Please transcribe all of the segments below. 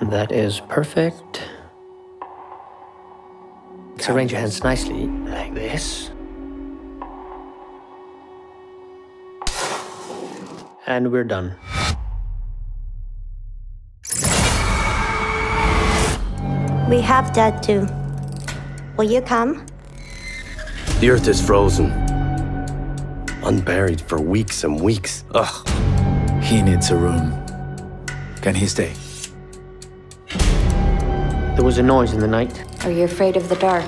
That is perfect. So arrange your hands nicely, like this. And we're done. We have that too. Will you come? The earth is frozen. Unburied for weeks and weeks. Ugh. He needs a room. Can he stay? There was a noise in the night. Are you afraid of the dark?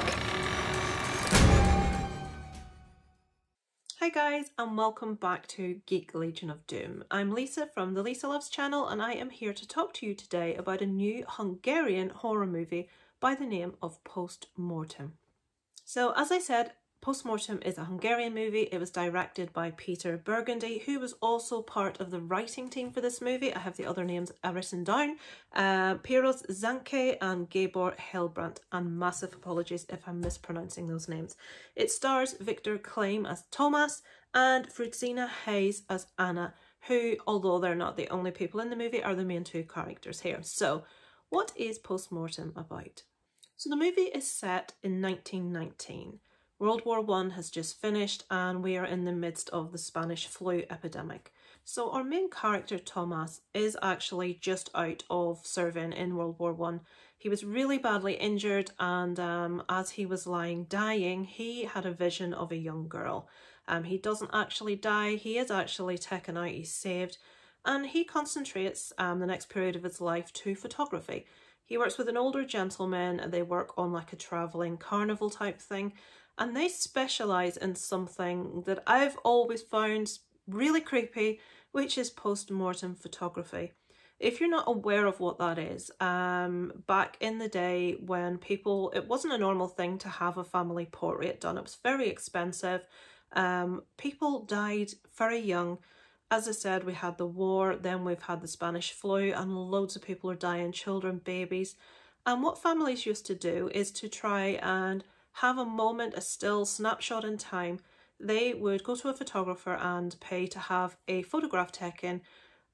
Hi guys and welcome back to Geek Legion of Doom. I'm Lisa from the Lisa Loves channel and I am here to talk to you today about a new Hungarian horror movie by the name of Post Mortem. So as I said, Postmortem is a Hungarian movie. It was directed by Peter Bergendy, who was also part of the writing team for this movie. I have the other names written down. Uh, Piros Zánkay and Gabor Hellebrandt. And massive apologies if I'm mispronouncing those names. It stars Viktor Klem as Thomas and Fruzsina Hais as Anna, who, although they're not the only people in the movie, are the main two characters here. So, what is Postmortem about? So the movie is set in 1919. World War One has just finished and we are in the midst of the Spanish flu epidemic. So our main character, Thomas, is actually just out of serving in World War One. He was really badly injured and um, as he was lying dying, he had a vision of a young girl. Um, he doesn't actually die, he is actually taken out, he's saved, and he concentrates um, the next period of his life to photography. He works with an older gentleman, and they work on like a travelling carnival type thing, and they specialise in something that I've always found really creepy, which is post-mortem photography. If you're not aware of what that is, um, back in the day when people, it wasn't a normal thing to have a family portrait done. It was very expensive. Um, people died very young. As I said, we had the war, then we've had the Spanish flu, and loads of people are dying, children, babies. And what families used to do is to try and have a moment, a still snapshot in time, they would go to a photographer and pay to have a photograph taken.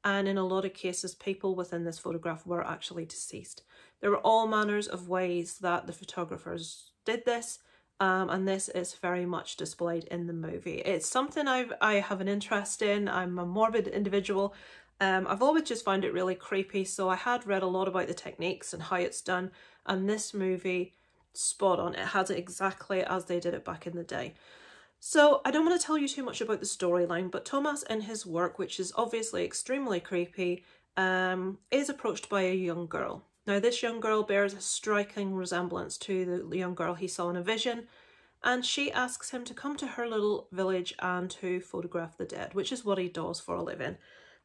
And in a lot of cases, people within this photograph were actually deceased. There were all manners of ways that the photographers did this. Um, and this is very much displayed in the movie. It's something I've, I have an interest in. I'm a morbid individual. Um, I've always just found it really creepy. So I had read a lot about the techniques and how it's done. And this movie spot on. It has it exactly as they did it back in the day. So I don't want to tell you too much about the storyline, but Thomas in his work, which is obviously extremely creepy, um, is approached by a young girl. Now this young girl bears a striking resemblance to the young girl he saw in a vision, and she asks him to come to her little village and to photograph the dead, which is what he does for a living.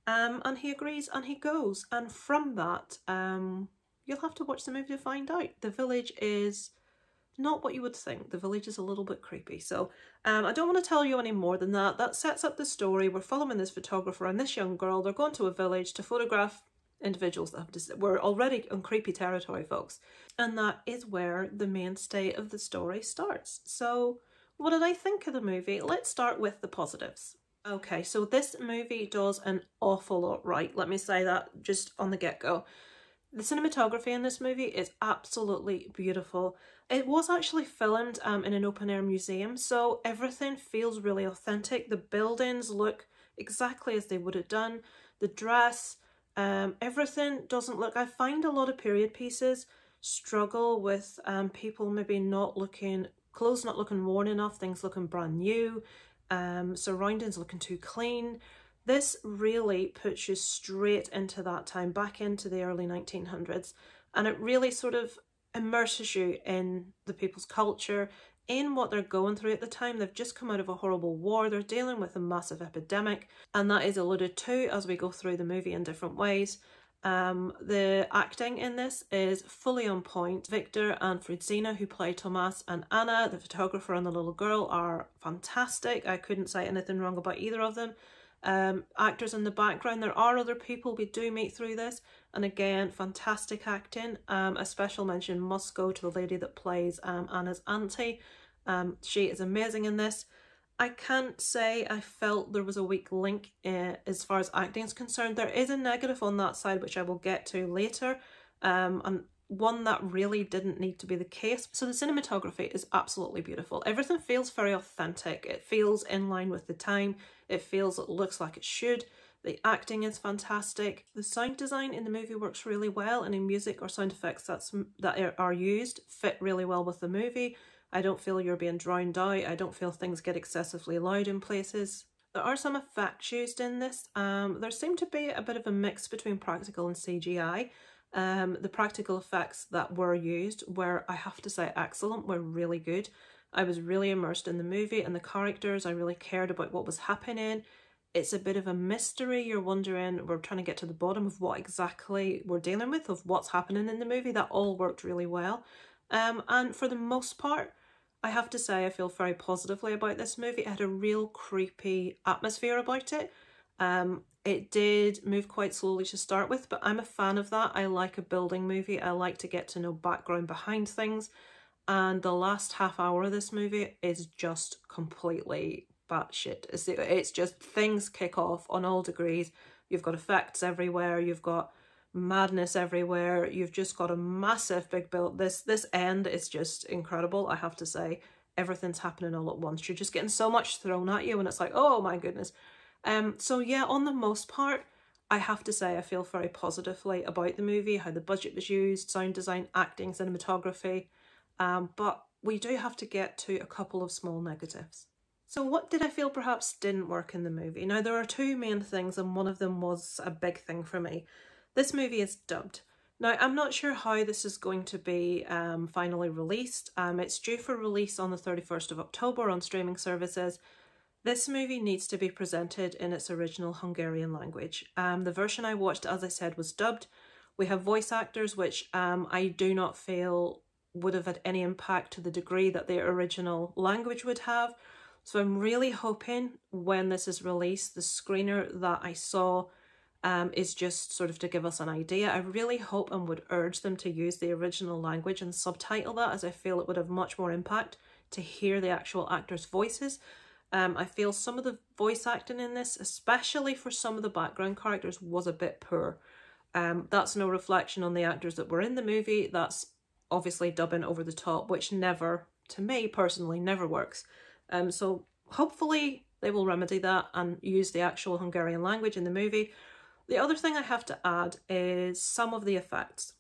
Um, and he agrees and he goes. And from that, um, you'll have to watch the movie to find out. The village is not what you would think. The village is a little bit creepy. So um, I don't want to tell you any more than that. That sets up the story. We're following this photographer and this young girl. They're going to a village to photograph individuals that have we're already on creepy territory, folks. And that is where the mainstay of the story starts. So what did I think of the movie? Let's start with the positives. Okay, so this movie does an awful lot right. Let me say that just on the get-go. The cinematography in this movie is absolutely beautiful. It was actually filmed um, in an open air museum, so everything feels really authentic. The buildings look exactly as they would have done. The dress, um, everything doesn't look... I find a lot of period pieces struggle with um, people maybe not looking... Clothes not looking worn enough, things looking brand new, um, surroundings looking too clean. This really puts you straight into that time, back into the early 1900s, and it really sort of immerses you in the people's culture, in what they're going through at the time. They've just come out of a horrible war, they're dealing with a massive epidemic, and that is alluded to as we go through the movie in different ways. Um, the acting in this is fully on point. Viktor and Fruzsina, who play Tomas and Anna, the photographer and the little girl, are fantastic. I couldn't say anything wrong about either of them um, actors in the background. There are other people we do meet through this, and again, fantastic acting. Um, a special mention must go to the lady that plays um, Anna's auntie. Um, she is amazing in this. I can't say I felt there was a weak link uh, as far as acting is concerned. There is a negative on that side, which I will get to later. um, and one that really didn't need to be the case. So the cinematography is absolutely beautiful. Everything feels very authentic. It feels in line with the time. It feels, it looks like it should. The acting is fantastic. The sound design in the movie works really well. and Any music or sound effects that's that are used fit really well with the movie. I don't feel you're being drowned out. I don't feel things get excessively loud in places. There are some effects used in this. Um, there seemed to be a bit of a mix between practical and CGI. Um, the practical effects that were used were, I have to say, excellent, were really good. I was really immersed in the movie and the characters. I really cared about what was happening. It's a bit of a mystery. You're wondering, we're trying to get to the bottom of what exactly we're dealing with, of what's happening in the movie. That all worked really well. Um, and for the most part, I have to say I feel very positively about this movie. It had a real creepy atmosphere about it. Um, it did move quite slowly to start with, but I'm a fan of that. I like a building movie. I like to get to know background behind things. And the last half hour of this movie is just completely batshit. It's, it's just things kick off on all degrees. You've got effects everywhere. You've got madness everywhere. You've just got a massive big build. This this end is just incredible, I have to say. Everything's happening all at once. You're just getting so much thrown at you and it's like, oh my goodness. Um, so yeah, on the most part, I have to say I feel very positively about the movie, how the budget was used, sound design, acting, cinematography. Um, but we do have to get to a couple of small negatives. So what did I feel perhaps didn't work in the movie? Now there are two main things and one of them was a big thing for me. This movie is dubbed. Now, I'm not sure how this is going to be um, finally released. Um, it's due for release on the 31st of October on streaming services. This movie needs to be presented in its original Hungarian language. Um, the version I watched, as I said, was dubbed. We have voice actors, which um, I do not feel would have had any impact to the degree that the original language would have. So I'm really hoping when this is released, the screener that I saw um, is just sort of to give us an idea. I really hope and would urge them to use the original language and subtitle that as I feel it would have much more impact to hear the actual actors' voices. Um, I feel some of the voice acting in this, especially for some of the background characters, was a bit poor. Um, that's no reflection on the actors that were in the movie. That's obviously dubbing over the top, which never, to me personally, never works. Um, so hopefully they will remedy that and use the actual Hungarian language in the movie the other thing I have to add is some of the effects.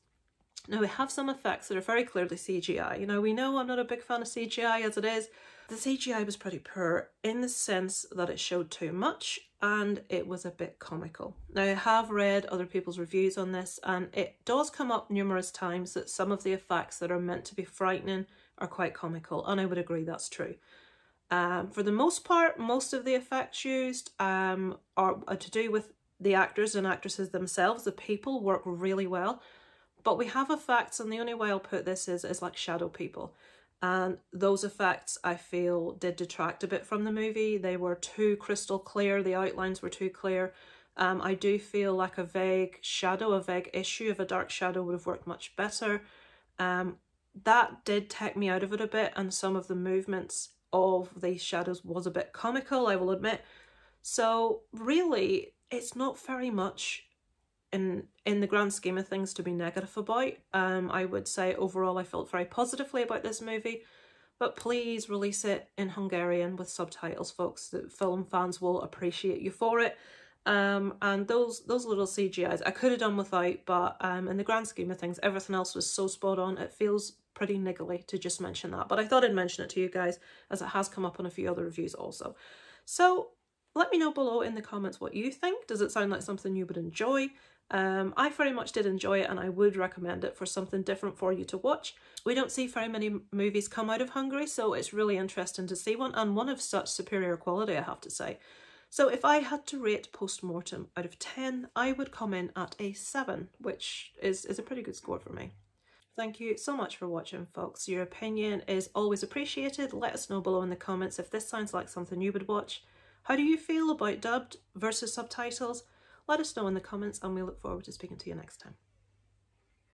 Now we have some effects that are very clearly CGI. You know, we know I'm not a big fan of CGI as it is. The CGI was pretty poor in the sense that it showed too much and it was a bit comical. Now I have read other people's reviews on this and it does come up numerous times that some of the effects that are meant to be frightening are quite comical and I would agree that's true. Um, for the most part, most of the effects used um, are, are to do with the actors and actresses themselves, the people work really well. But we have effects, and the only way I'll put this is, is like shadow people. And those effects, I feel, did detract a bit from the movie. They were too crystal clear, the outlines were too clear. Um, I do feel like a vague shadow, a vague issue of a dark shadow would have worked much better. Um, that did take me out of it a bit, and some of the movements of these shadows was a bit comical, I will admit. So really, it's not very much in in the grand scheme of things to be negative about. Um, I would say overall I felt very positively about this movie, but please release it in Hungarian with subtitles, folks. The film fans will appreciate you for it. Um, and those those little CGIs I could have done without, but um, in the grand scheme of things, everything else was so spot on. It feels pretty niggly to just mention that, but I thought I'd mention it to you guys as it has come up on a few other reviews also. So let me know below in the comments what you think. Does it sound like something you would enjoy? Um, I very much did enjoy it and I would recommend it for something different for you to watch. We don't see very many movies come out of Hungary, so it's really interesting to see one and one of such superior quality, I have to say. So if I had to rate Postmortem out of 10, I would come in at a 7, which is, is a pretty good score for me. Thank you so much for watching, folks. Your opinion is always appreciated. Let us know below in the comments if this sounds like something you would watch. How do you feel about dubbed versus subtitles? Let us know in the comments and we look forward to speaking to you next time.